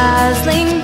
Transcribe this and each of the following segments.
dazzling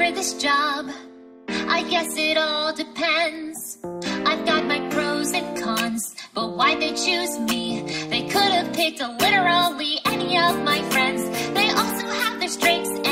for this job? I guess it all depends. I've got my pros and cons, but why they choose me? They could have picked literally any of my friends. They also have their strengths